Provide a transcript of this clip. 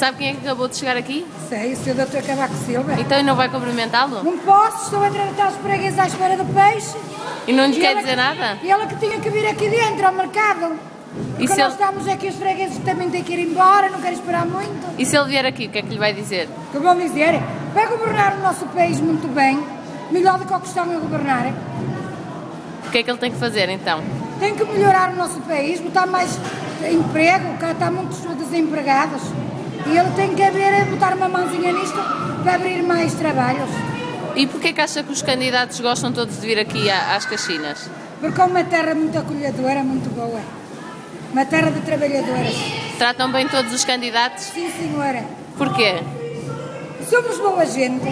Sabe quem é que acabou de chegar aqui? Sei, o Sr. Dr. Cavaco Silva. Então e não vai cumprimentá-lo? Não posso, estou a tratar os fregueses à espera do peixe. E não lhe E quer dizer que- nada? E ela que tinha que vir aqui dentro, ao mercado. E Porque se nós ele- estamos aqui, os fregueses também têm que ir embora, não quero esperar muito. E se ele vier aqui, o que é que lhe vai dizer? O que vão dizer? Vai governar o nosso país muito bem, melhor do que o que estão a governar. O que é que ele tem que fazer então? Tem que melhorar o nosso país, botar mais emprego, cá está muitos desempregados. E ele tem que abrir, botar uma mãozinha nisto para abrir mais trabalhos. E porquê que acha que os candidatos gostam todos de vir aqui às Caxinas? Porque é uma terra muito acolhedora, muito boa. Uma terra de trabalhadoras. Tratam bem todos os candidatos? Sim, senhora. Porquê? Somos boa gente.